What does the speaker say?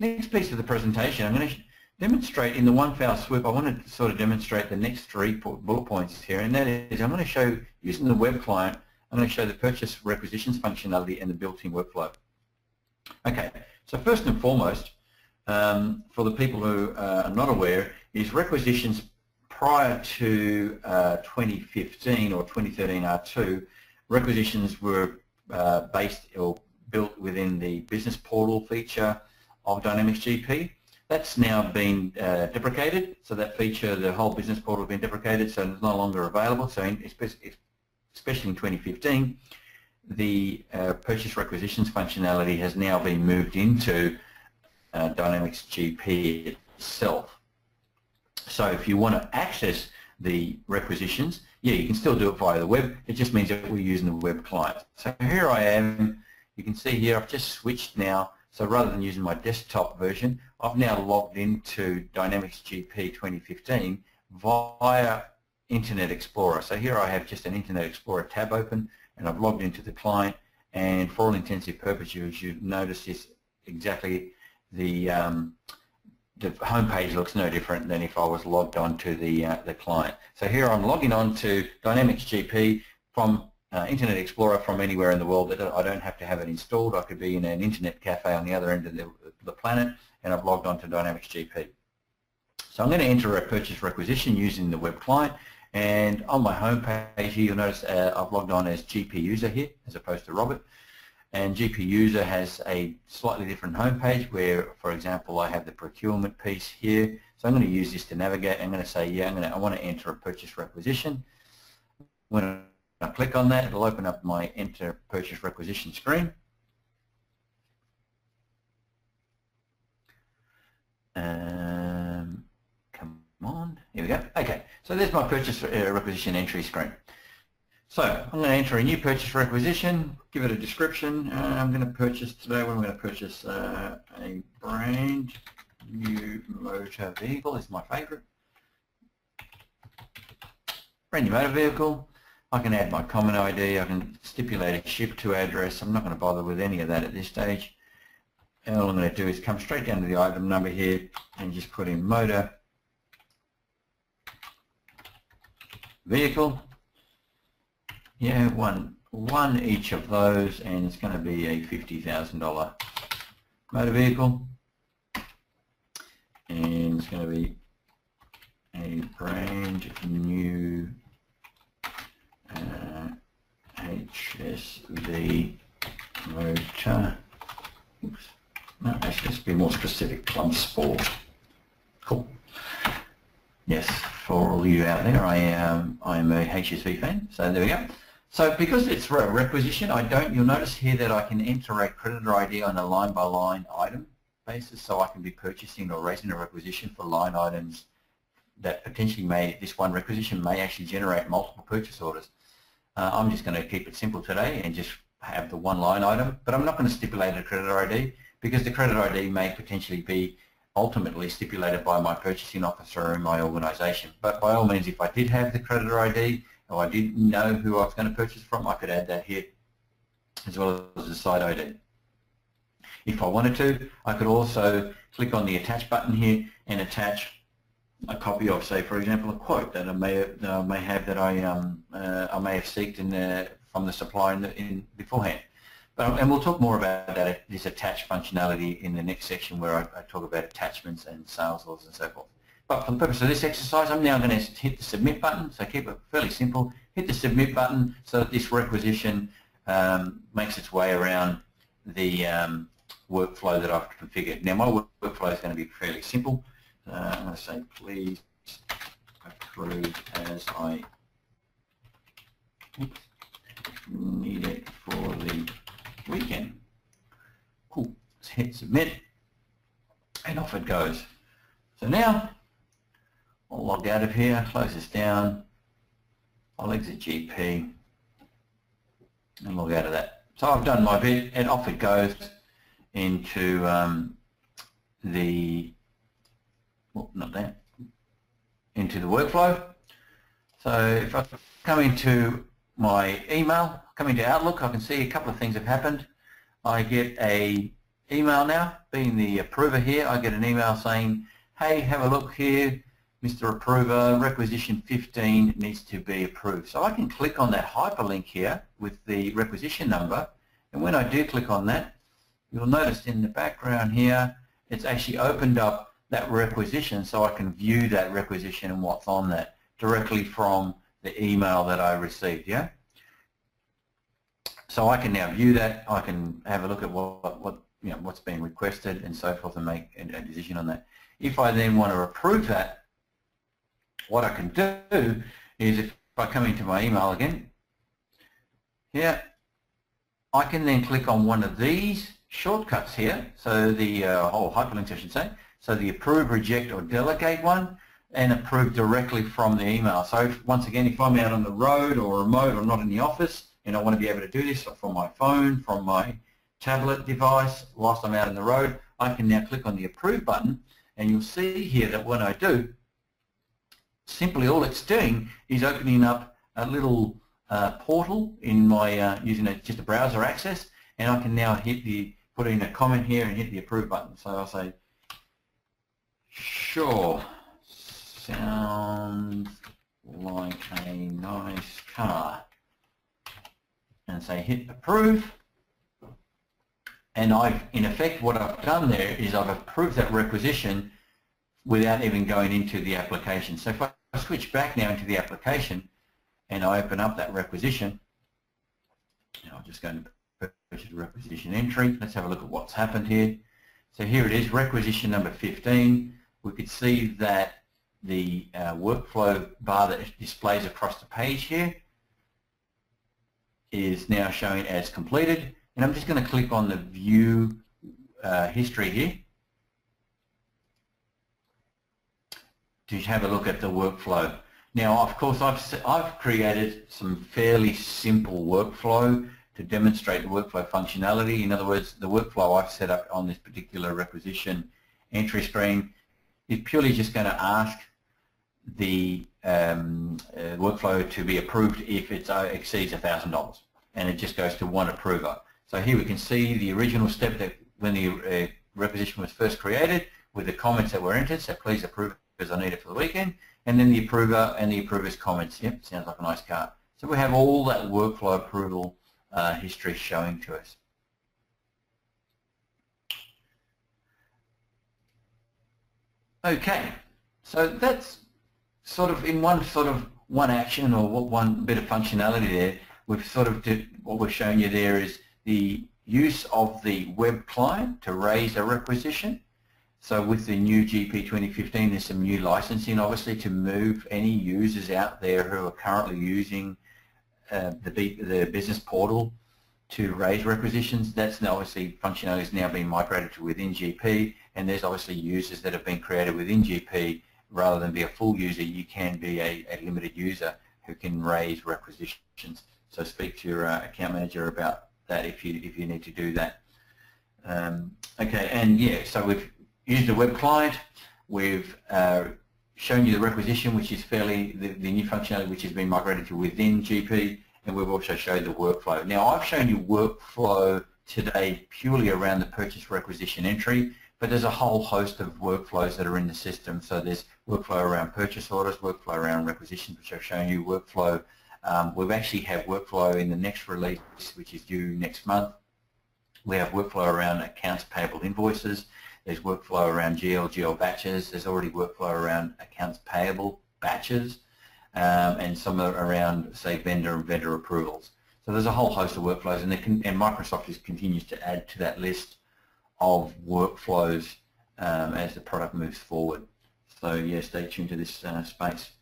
next piece of the presentation, I'm going to demonstrate in the one foul swoop, I want to sort of demonstrate the next three bullet points here, and that is I'm going to show, using the web client, I'm going to show the purchase requisitions functionality and the built-in workflow. Okay, so first and foremost, um, for the people who uh, are not aware, is requisitions prior to uh, 2015 or 2013 R2, requisitions were uh, based or built within the business portal feature of Dynamics GP. That's now been uh, deprecated, so that feature, the whole business portal has been deprecated, so it's no longer available. So in, especially in 2015, the uh, purchase requisitions functionality has now been moved into uh, Dynamics GP itself. So if you want to access the requisitions, yeah, you can still do it via the web. It just means that we're using the web client. So here I am. You can see here I've just switched now. So rather than using my desktop version, I've now logged into Dynamics GP 2015 via Internet Explorer. So here I have just an Internet Explorer tab open and I've logged into the client and for all intensive purposes you notice this exactly the um, the home page looks no different than if I was logged on to the uh, the client. So here I'm logging on to Dynamics GP from uh, Internet Explorer from anywhere in the world. I don't have to have it installed. I could be in an internet cafe on the other end of the, the planet and I've logged on to Dynamics GP. So I'm going to enter a purchase requisition using the web client and on my home page here, you'll notice uh, I've logged on as GP user here as opposed to Robert. And GP user has a slightly different home page where, for example, I have the procurement piece here. So I'm going to use this to navigate. I'm going to say, yeah, I'm going to, I want to enter a purchase requisition. I click on that, it'll open up my enter purchase requisition screen. Um, come on, here we go. Okay, so there's my purchase uh, requisition entry screen. So I'm going to enter a new purchase requisition, give it a description. Uh, I'm going to purchase today, what am I going to purchase? Uh, a brand new motor vehicle is my favorite. Brand new motor vehicle. I can add my comment ID. I can stipulate a ship to address. I'm not going to bother with any of that at this stage. And all I'm going to do is come straight down to the item number here and just put in motor vehicle yeah, one, one each of those, and it's going to be a $50,000 motor vehicle. And it's going to be a brand new uh, HSV motor. Oops. No, be more specific. Clubsport. Cool. Yes, for all you out there, I am I am a HSV fan. So there we go. So because it's a requisition, I don't, you'll notice here that I can enter a creditor ID on a line-by-line -line item basis, so I can be purchasing or raising a requisition for line items that potentially may, this one requisition may actually generate multiple purchase orders. Uh, I'm just going to keep it simple today and just have the one line item, but I'm not going to stipulate a creditor ID because the creditor ID may potentially be ultimately stipulated by my purchasing officer in my organisation. But by all means, if I did have the creditor ID, or I didn't know who I was going to purchase from, I could add that here as well as the site ID. If I wanted to, I could also click on the attach button here and attach a copy of, say, for example, a quote that I may have, that I may have that I um, uh, I may have seeked in the, from the supplier in, the, in beforehand. But, and we'll talk more about that this attach functionality in the next section where I, I talk about attachments and sales orders and so forth. But for the purpose of this exercise, I'm now going to hit the submit button. So keep it fairly simple. Hit the submit button so that this requisition um, makes its way around the um, workflow that I've configured. Now my workflow is going to be fairly simple. Uh, going to say please approve as I need it for the weekend. Cool. Let's hit submit and off it goes. So now I'll log out of here, close this down. I'll exit GP and log out of that. So I've done my bit and off it goes into um, the, well, not that, into the workflow. So if I come into my email, come into Outlook, I can see a couple of things have happened. I get a email now, being the approver here, I get an email saying, hey, have a look here, Mr. Approver, requisition 15 needs to be approved. So I can click on that hyperlink here with the requisition number, and when I do click on that, you'll notice in the background here, it's actually opened up that requisition so I can view that requisition and what's on that directly from the email that I received, yeah? So I can now view that, I can have a look at what, what you know, what's being requested and so forth and make a, decision on that. If I then want to approve that, what I can do is if I come into my email again, here, I can then click on one of these shortcuts here, so the uh, whole hyperlinks I should say, so the approve, reject or delegate one and approve directly from the email. So if, once again, if I'm out on the road or remote or not in the office and I want to be able to do this from my phone, from my tablet device, whilst I'm out on the road, I can now click on the approve button and you'll see here that when I do, simply all it's doing is opening up a little uh, portal in my, uh, using a, just a browser access and I can now hit the, put in a comment here and hit the approve button. So I'll say, sure, sounds like a nice car. And say hit approve. And I've, in effect, what I've done there is I've approved that requisition without even going into the application. So if I switch back now into the application and I open up that requisition, I'll just go to purchase requisition entry. Let's have a look at what's happened here. So here it is, requisition number 15. We could see that the uh, workflow bar that displays across the page here is now showing as completed. And I'm just going to click on the view uh, history here to have a look at the workflow. Now, of course, I've, I've created some fairly simple workflow to demonstrate the workflow functionality. In other words, the workflow I've set up on this particular requisition entry screen is purely just going to ask the um, uh, workflow to be approved if it uh, exceeds $1,000 and it just goes to one approver. So here we can see the original step that when the uh, requisition was first created with the comments that were entered, so please approve because I need it for the weekend, and then the approver and the approver's comments. Yep, sounds like a nice car. So we have all that workflow approval uh, history showing to us. Okay, so that's sort of in one sort of one action or one bit of functionality there. We've sort of did, what we're showing you there is the use of the web client to raise a requisition. So with the new GP 2015, there's some new licensing, obviously, to move any users out there who are currently using uh, the, the business portal to raise requisitions. That's now obviously functionality is now being migrated to within GP, and there's obviously users that have been created within GP. Rather than be a full user, you can be a, a limited user who can raise requisitions. So speak to your uh, account manager about that if you if you need to do that. Um, okay, and yeah, so we've used a web client. We've uh, shown you the requisition, which is fairly the, the new functionality which has been migrated to within GP, and we've also showed the workflow. Now, I've shown you workflow today purely around the purchase requisition entry, but there's a whole host of workflows that are in the system. So there's workflow around purchase orders, workflow around requisitions, which I've shown you, workflow um, we actually have workflow in the next release, which is due next month. We have workflow around accounts payable invoices. There's workflow around GL, GL batches. There's already workflow around accounts payable batches um, and some are around, say, vendor and vendor approvals. So there's a whole host of workflows, and, can, and Microsoft just continues to add to that list of workflows um, as the product moves forward. So yeah, stay tuned to this uh, space.